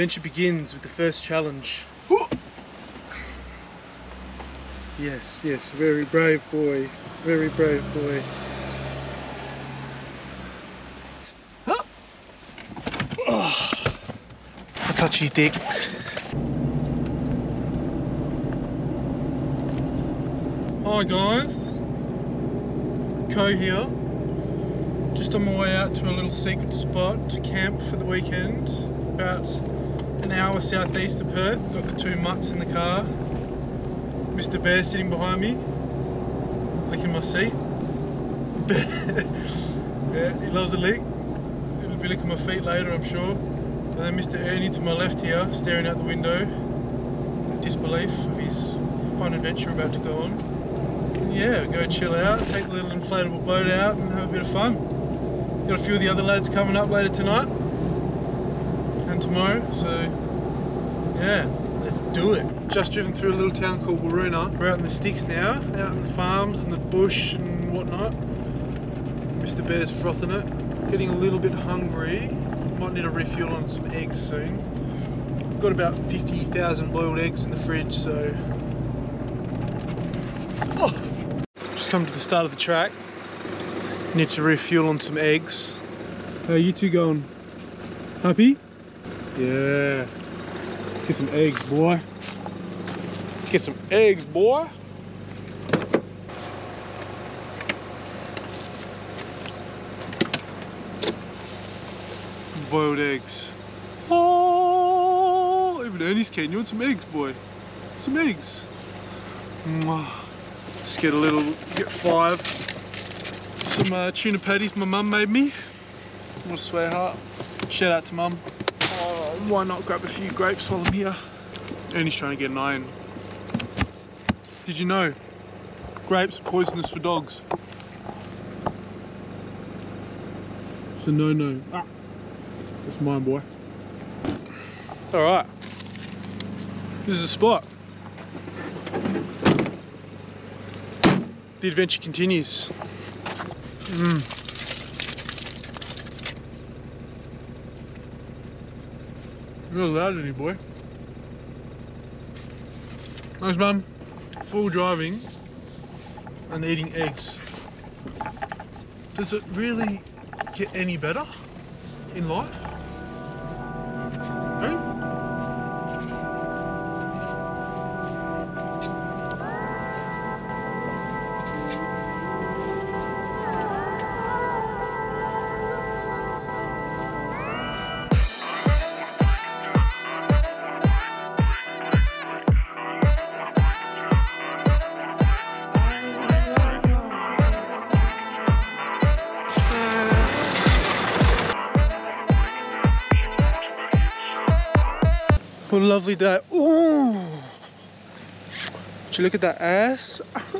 The adventure begins with the first challenge. Yes, yes, very brave boy. Very brave boy. Oh, I touch his dick. Hi guys, Co here. Just on my way out to a little secret spot to camp for the weekend. About an hour southeast of Perth. Got the two mutts in the car. Mr. Bear sitting behind me, licking my seat. yeah, he loves a lick. He'll be licking my feet later, I'm sure. And then Mr. Ernie to my left here, staring out the window, disbelief of his fun adventure about to go on. And yeah, go chill out, take the little inflatable boat out and have a bit of fun. Got a few of the other lads coming up later tonight and tomorrow, so yeah, let's do it. Just driven through a little town called Waroona. We're out in the sticks now, out in the farms and the bush and whatnot. Mr. Bear's frothing it. Getting a little bit hungry. Might need a refuel on some eggs soon. Got about 50,000 boiled eggs in the fridge, so... Oh! Just come to the start of the track. Need to refuel on some eggs. How are you two going? Happy? Yeah. Get some eggs, boy. Get some eggs, boy. Boiled eggs. Oh, even Ernie's can. You want some eggs, boy? Some eggs. Mwah. Just get a little, get five. Some uh, tuna patties my mum made me. What a sweetheart. Shout out to mum. Why not grab a few grapes while I'm here? Ernie's trying to get an iron. Did you know? Grapes are poisonous for dogs. So no no. Ah. That's mine boy. Alright. This is a spot. The adventure continues. Mm. Real loud any boy. Thanks mum. Full driving and eating eggs. Does it really get any better in life? What a lovely day. Ooh. Did you look at that ass?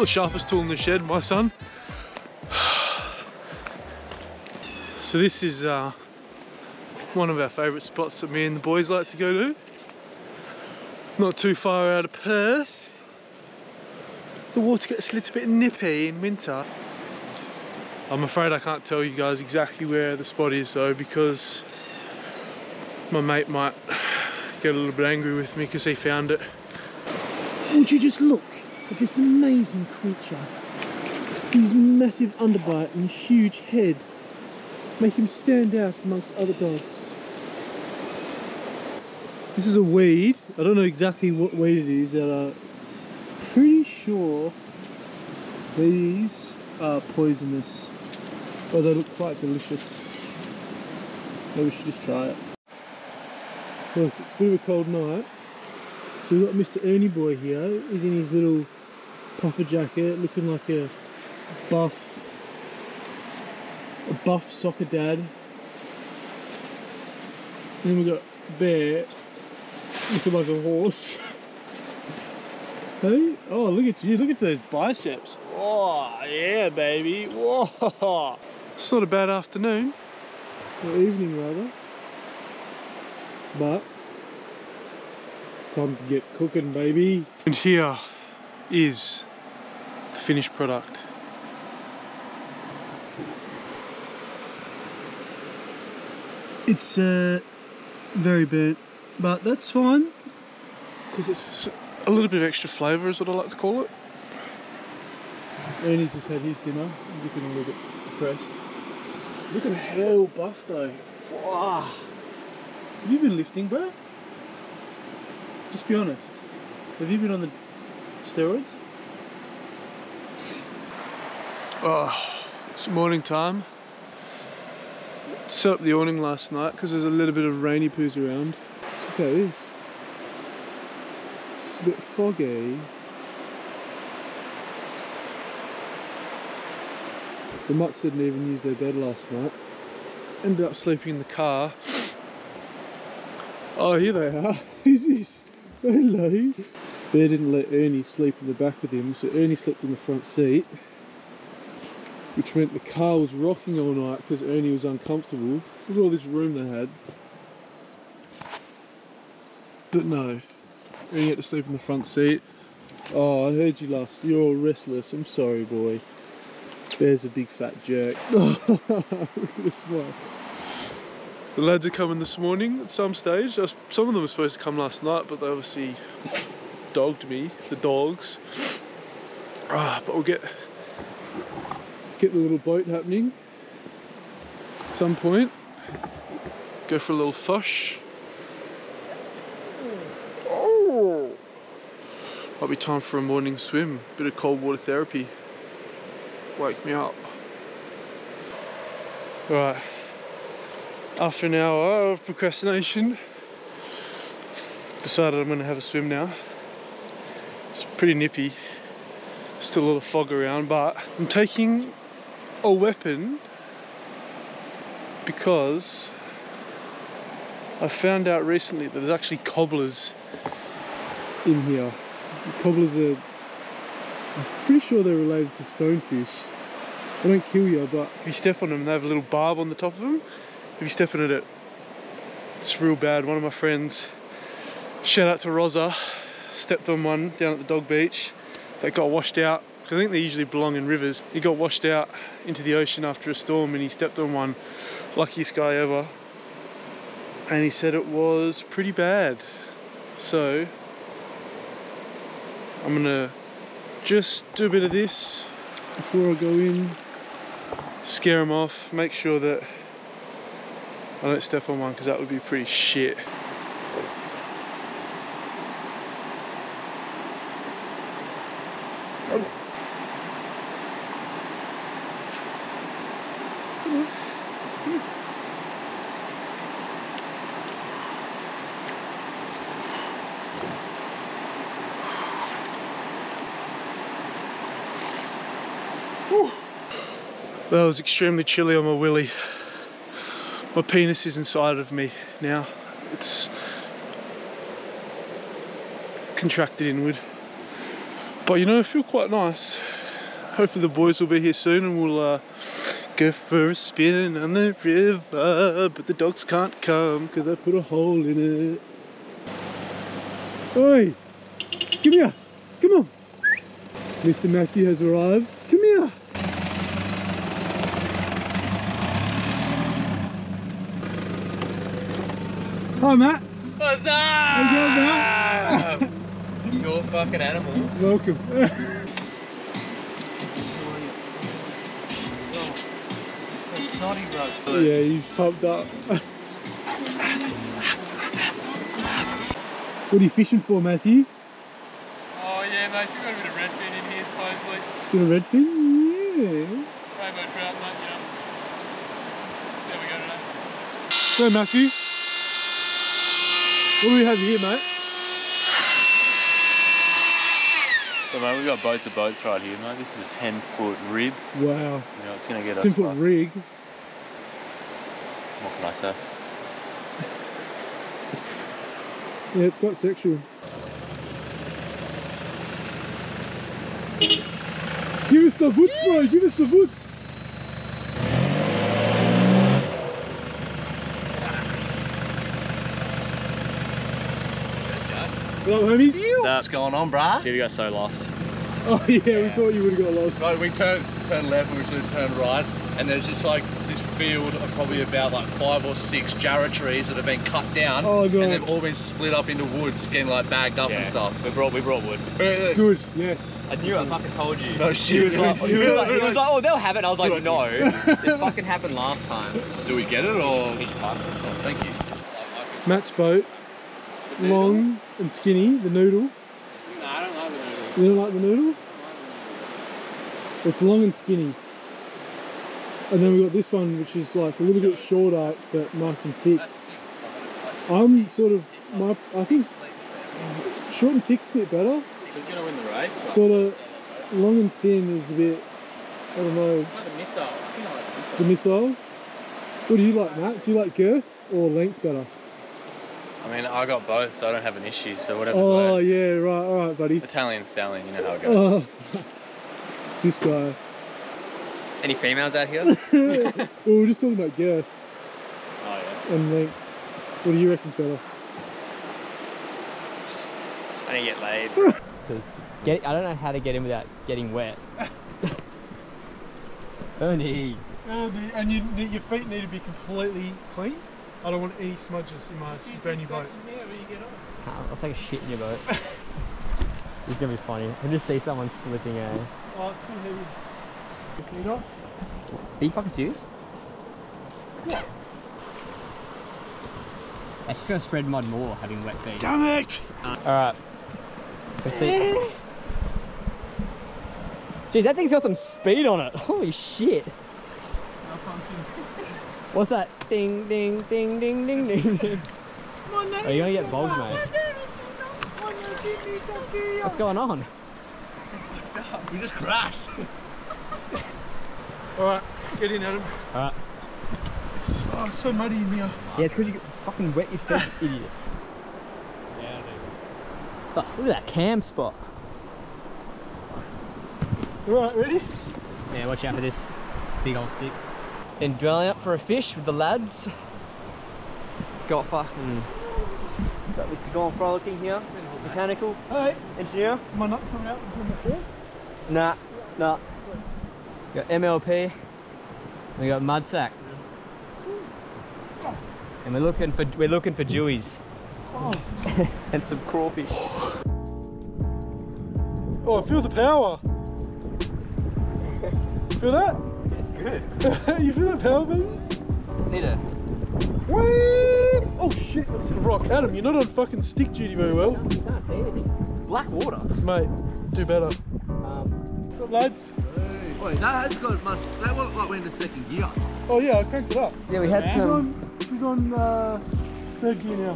the sharpest tool in the shed, my son. So this is uh, one of our favourite spots that me and the boys like to go to. Not too far out of Perth. The water gets a little bit nippy in winter. I'm afraid I can't tell you guys exactly where the spot is though because my mate might get a little bit angry with me because he found it. Would you just look at this amazing creature? His massive underbite and huge head make him stand out amongst other dogs. This is a weed. I don't know exactly what weed it is. That I'm pretty sure these are poisonous, but they look quite delicious. Maybe we should just try it. Look, it's a bit of a cold night. So we've got Mr. Ernie Boy here. He's in his little puffer jacket, looking like a buff a buff soccer dad. Then we got Bear, looking like a horse. hey? Oh, look at you, look at those biceps. Oh, yeah, baby. Whoa. It's not a bad afternoon. Or evening, rather. But, it's time to get cooking, baby. And here is the finished product. It's uh, very burnt, but that's fine. Because it's a little bit of extra flavour is what I like to call it. Ernie's just had his dinner. He's looking a little bit depressed. He's looking hell buff though. Wow. Have you been lifting, bro? Just be honest. Have you been on the steroids? Oh, it's morning time. Set up the awning last night because there's a little bit of rainy poos around. Look at this. It's a bit foggy. The mutts didn't even use their bed last night. Ended up sleeping in the car. Oh, here they are. Who's this? Hello. Bear didn't let Ernie sleep in the back with him, so Ernie slept in the front seat. Which meant the car was rocking all night because Ernie was uncomfortable. Look at all this room they had. But no, Ernie had to sleep in the front seat. Oh, I heard you last. You're all restless. I'm sorry, boy. Bear's a big fat jerk. Look at this. The lads are coming this morning at some stage. Some of them were supposed to come last night, but they obviously dogged me, the dogs. Ah, but we'll get Get the little boat happening. at some point. Go for a little fush. Oh. Might be time for a morning swim. Bit of cold water therapy. Wake me up. Right. After an hour of procrastination, decided I'm gonna have a swim now. It's pretty nippy. Still a of fog around, but I'm taking a weapon because I found out recently that there's actually cobblers. in here. The cobblers are. I'm pretty sure they're related to stonefish. They don't kill you, but If you step on them, they have a little barb on the top of them. If you step on it, it's real bad. One of my friends, shout out to Rosa, stepped on one down at the dog beach that got washed out. I think they usually belong in rivers. He got washed out into the ocean after a storm and he stepped on one. Luckiest guy ever. And he said it was pretty bad. So, I'm gonna just do a bit of this before I go in, scare him off, make sure that I don't step on one because that would be pretty shit. That was extremely chilly on my willy. My penis is inside of me now. It's contracted inward. But you know, I feel quite nice. Hopefully the boys will be here soon and we'll uh, go for a spin on the river. But the dogs can't come because I put a hole in it. Oi! Come here! Come on! Mr. Matthew has arrived. Come here! Hi, Matt. What's up? How you going, Matt? You're fucking animals. Welcome. So snotty, bro. yeah, he's pumped up. what are you fishing for, Matthew? Oh yeah, mate, we've got a bit of redfin in here supposedly. Got a redfin? Yeah. Rainbow trout, mate, you know. There we go today. So, Matthew, what do we have here, mate? So mate, we've got boats of boats right here, mate. This is a 10 foot rib. Wow. You know, it's gonna get us. 10 foot rig. What can I say? Yeah, it's got sexual. Give us the woods, bro. Give us the woods. What up, homies? What's going on, bruh? Dude, we got so lost. Oh yeah, we thought you would have got lost. So we turned turned left and we should have turned right, and there's just like this field of probably about like five or six jarrah trees that have been cut down, Oh, God. and they've all been split up into woods, getting like bagged up and stuff. We brought, we brought wood. Good, yes. I knew I fucking told you. No He shit. was like, he was like, he was like, oh, they'll have it. I was like, no. It fucking happened last time. Do we get it or? Here's your card. Oh, thank you. Matt's boat, long and skinny, the noodle. No, I don't like it. You don't like the noodle? It's long and skinny. And then we've got this one, which is like a little bit shorter, but nice and thick. I'm sort of my, I think short and thick's a bit better. Who's going to win the race? Sort of long and thin is a bit, I don't know, Like the missile. I think I like the missile. What do you like, Matt? Do you like girth or length better? I mean, I got both, so I don't have an issue. So whatever. Oh works. yeah, right, all right, buddy. Italian stallion, you know how it goes. Oh, this guy. Any females out here? well, we we're just talking about girth Oh yeah. and length. What do you reckon's better? I didn't get laid. Because get, I don't know how to get in without getting wet. Ernie. and you, your feet need to be completely clean. I don't want any smudges in my brand new boat. I'll I'll take a shit in your boat. it's gonna be funny. I just see someone slipping a. Oh, it's too heavy. Your feet off. Are you fucking serious? It's just gonna spread mud more having wet feet. Damn it! Uh, alright. Let's see. Jeez, that thing's got some speed on it. Holy shit. What's that? Ding, ding, ding, ding, ding, ding, ding. Are you gonna get bulged, mate? What's going on? We just crashed. Alright, get in, Adam. Alright. It's, oh, it's so muddy in here. Yeah, it's because you fucking wet your feet, idiot. Oh, look at that cam spot. Alright, ready? Yeah, watch out for this big old stick. Been drilling up for a fish with the lads. Got fucking. Got Mr. Gone Frolicking here, mechanical Hey, engineer. my nuts coming out between the paws. Nah, nah. Got MLP. We got Mudsack. And we're looking for we're looking for jewies. Oh. and some crawfish. Oh, I feel the power. Feel that? It's good. you feel that power, baby? Need a Whee! Oh shit, that's a rock. Adam, you're not on fucking stick duty very well. you can't see anything. It's black water. Mate, do better. Um, What's up, lads? Wait, that has got must. That was like we're in the second gear. Oh yeah, I cranked it up. yeah, we had She's some. on, she's on uh, third gear now.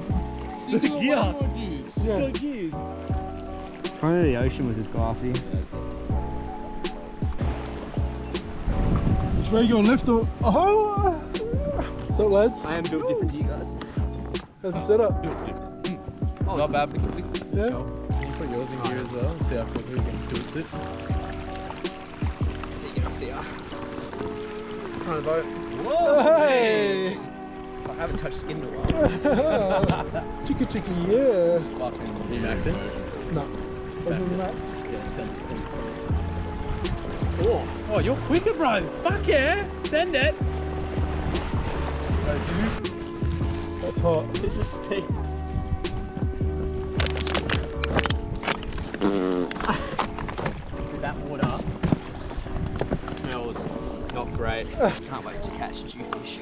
gear. Yeah. If only the ocean was as glassy. Which way you going, left or? Oh! What's up, lads? I am built different to you guys. How's the setup? Oh, not bad. We can, we Yeah? can put yours in here as well and see how quickly we can do it That's it. Take it off there. Uh, Trying to vote. Whoa! Hey! I haven't touched skin in a while. chicka chicka, yeah. Fucking New accent? No. Other than that, Yeah, send it, send it, send Oh, oh, you're quicker, bros. Fuck yeah. Send it. That's hot. This is speed. that water smells not great. Can't wait to catch jewfish.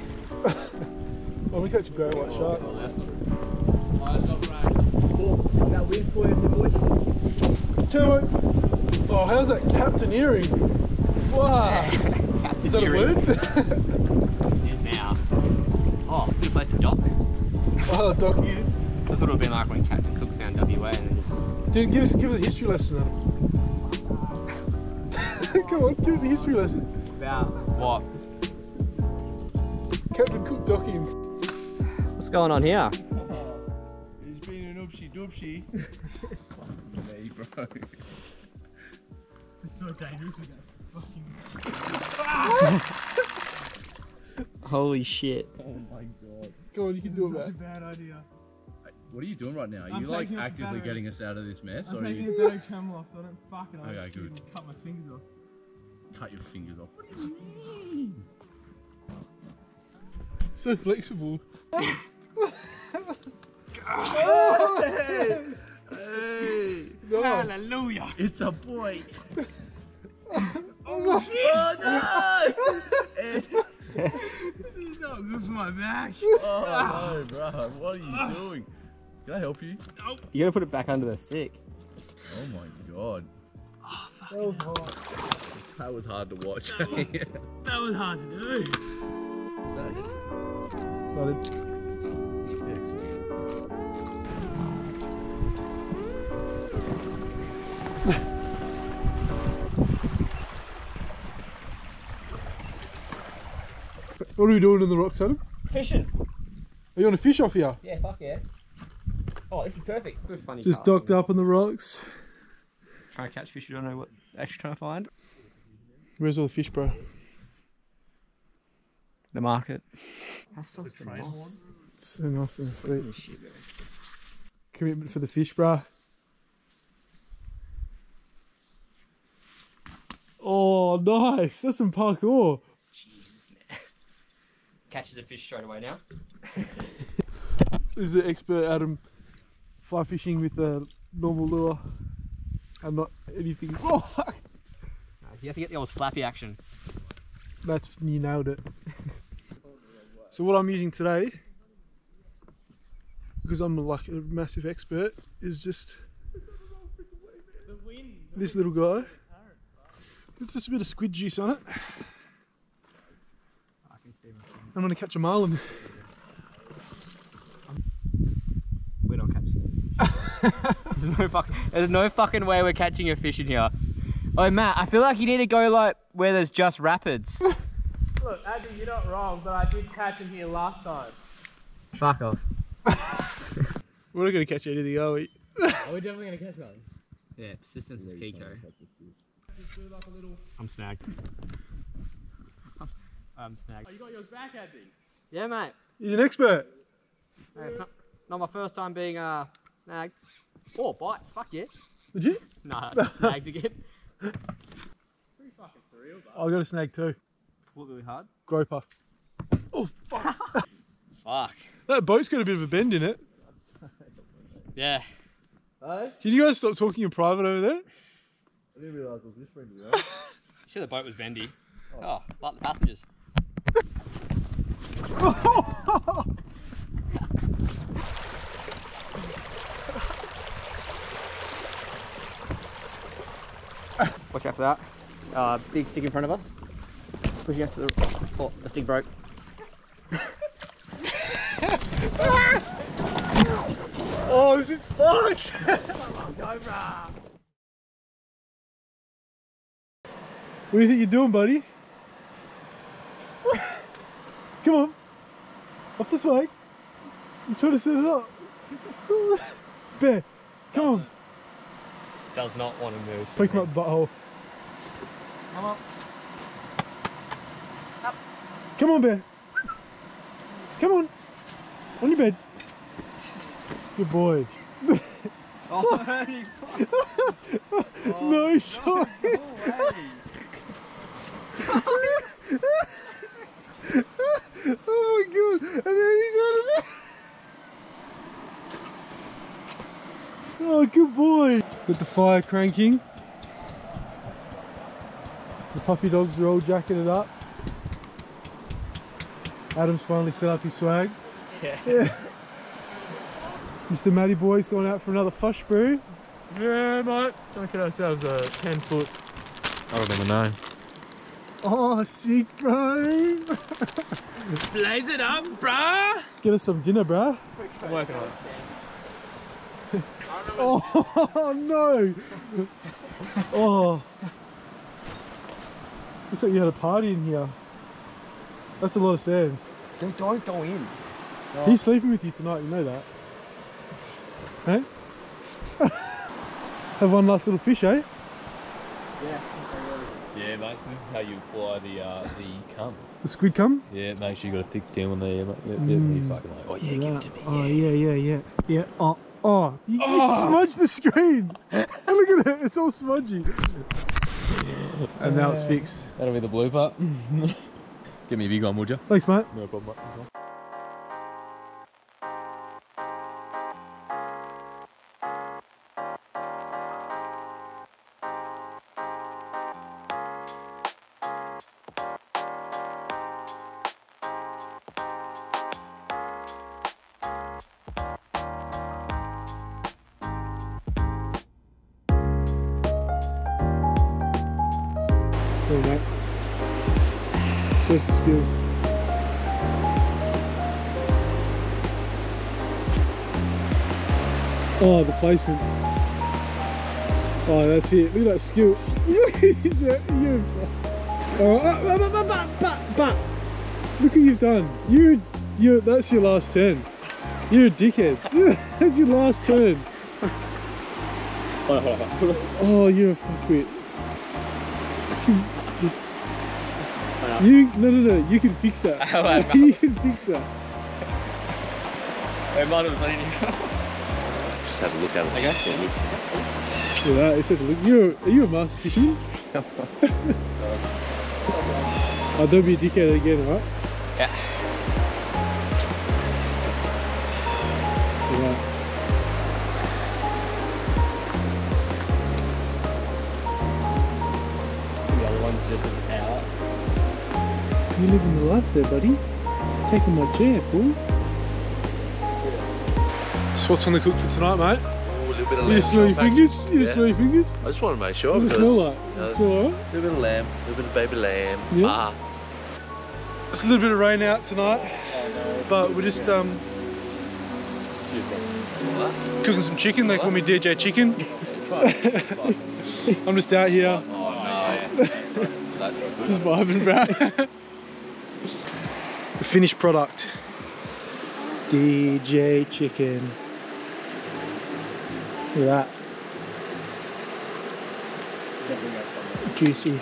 Oh, we catch a great white shark. Oh, that wind's boy boys. Turbo. Oh, how's that captaineering? Wow. Is that a Erie word? is now. Oh, good place to dock. oh, Docky. That's what it would have been like when Captain Cook found WA and just Dude, give us, give us a history lesson, Adam. Come on, give us a history lesson. about what? Captain Cook docking. What's going on here? Oh, he's been an oopsie doopsie. hey, bro. This is so dangerous with that Holy shit. Oh my god. Come on, you can do it, man. That's a bad idea. What are you doing right now? Are I'm you like taking off the actively battery. getting us out of this mess? I'm or are taking you the battery camera off so I don't fucking Okay, good. cut my fingers off. cut your fingers off? What do you mean? So flexible. Hey! No. Hallelujah! It's a boy! Oh, this is not good for my back. Oh no, bro. What are you doing? Can I help you? You gotta put it back under the stick. Oh my god. That was hot. That was hard to watch. That was hard to do. Started. What are we doing in the rocks, Adam? Fishing. Are you on a fish off here? Yeah, fuck yeah. Oh, this is perfect. Good funny. Just cast. docked up on the rocks. Trying to catch fish you don't know what actually trying to find. Where's all the fish, bro? The market. That's so moss. So nice and sweet. Shit. Commitment for the fish, bro. Oh, nice. That's some parkour. Jesus, man. Catches a fish straight away now. This is an expert Adam fly fishing with a normal lure and not anything. Oh, fuck. You have to get the old slappy action. That's you nailed it. so what I'm using today, because I'm like a massive expert, is just this little guy. There's just a bit of squid juice on it. I'm gonna catch a marlin. We're not catching. there's, no fuck, there's no fucking way we're catching a fish in here. Oh, Matt, I feel like you need to go like where there's just rapids. Look, Andy, you're not wrong, but I did catch him here last time. Fuck off. We're not gonna catch anything, are we? Are we definitely gonna catch one? Yeah, persistence is key, Co. I'm snagged. I'm snagged. Oh, you got yours back, Andy? Yeah, mate. He's an expert. Hey, it's not, not my first time being uh, snagged. Oh, bites. Fuck yeah. Legit? Nah, just snagged again. Pretty fucking surreal, though. I got a snag too. Pulled really hard. Groper. Oh, fuck. Fuck. That boat's got a bit of a bend in it. Yeah. Can you guys stop talking in private over there? I didn't realise it was this friendly, right? Sure, the boat was bendy. Oh, like the passengers. Watch out for that. Uh, big stick in front of us. Pushing us to the. Oh, the stick broke. Oh, this is fucked! What do you think you're doing, buddy? Come on. Off this way. He's trying to set it up. Bear, come on. does not want to move. Poke him up the butthole. Come on. Come on, bear. Come on. On your bed. Good boy. Oh, no oh, shot. Oh, oh my god. And then he's on his Oh, good boy. With the fire cranking. The puppy dogs are all jacking it up. Adam's finally set up his swag. Yeah. Mr. Matty Boy's going out for another fush brew. Yeah, mate. Don't get ourselves a 10 foot. I don't even know. Oh, sick, bro. Blaze it up, bruh. Get us some dinner, bruh. I'm working on it. Oh, no. Oh. Looks like you had a party in here. That's a lot of sand. Don't, don't go in. He's sleeping with you tonight, you know that. Hey? Have one last little fish, eh? Yeah, mate. So this is how you apply the uh, the cum. The squid cum? Yeah, make sure you got a thick down there. Mate. Yeah, Mm. He's fucking like, oh yeah, give it to me. Oh, yeah, yeah, yeah. Yeah. Oh, oh. You, you smudged the screen. Look at it. It's all smudgy. and now it's fixed. That'll be the blooper. Give me a big one, would you? Thanks, mate. No problem, mate. Mate. First the skills. Oh, the placement. Oh, that's it. Look at that skill. Look at. You've. Oh. Look what you've done. You're, you're, that's your last turn. You're a dickhead. that's your last turn. Oh, you're a fuckwit. You no no no. You can fix that. Oh, you can fix that. Hey, mine was leaning. Just have a look at it. Okay. Look Look at that. It's such a look. You're are you a master fisherman? oh, don't be a dickhead again, right? Yeah. Look at that. The other one's just as out. You living the life there, buddy. Taking my chair, fool. So what's on the cook for tonight, mate? Oh, a little bit of lamb just smell your fingers? You just Yeah. smell your fingers? I just want to make sure. What does it because, smell like? uh, Does it smell alright? A little bit of lamb, a little bit of baby lamb. Yeah. Ah, It's a little bit of rain out tonight, but we're just um, cooking some chicken. They call me DJ Chicken. I'm just out here, oh no. That's just vibing, bro. the finished product. DJ Chicken. Look at that. Juicy,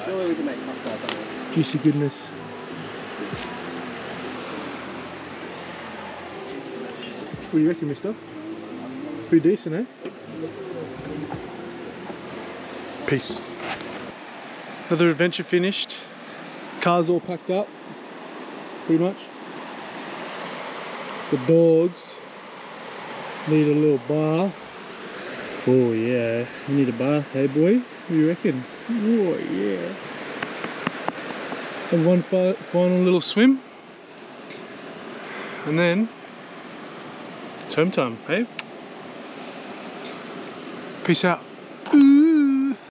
juicy goodness. What do you reckon, mister? Pretty decent, eh? Peace. Another adventure finished. Car's all packed up. Pretty much. The dogs need a little bath. Oh yeah, you need a bath, hey boy? What do you reckon? Oh yeah. Have one fi final little swim. And then it's home time, hey? Peace out.